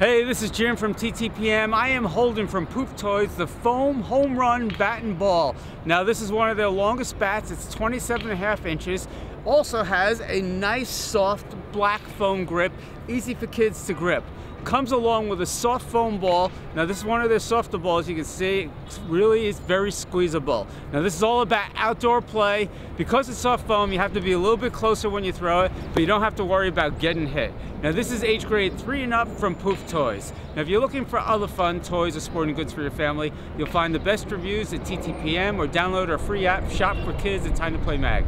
Hey, this is Jim from TTPM. I am holding from Poof Toys the foam home run bat and ball. Now this is one of their longest bats. It's 27 and a half inches. Also has a nice soft black foam grip, easy for kids to grip comes along with a soft foam ball. Now this is one of their softer balls. You can see it really is very squeezable. Now this is all about outdoor play. Because it's soft foam, you have to be a little bit closer when you throw it, but you don't have to worry about getting hit. Now this is age grade three and up from Poof Toys. Now if you're looking for other fun toys or sporting goods for your family, you'll find the best reviews at TTPM or download our free app, Shop for Kids at Time to Play Mag.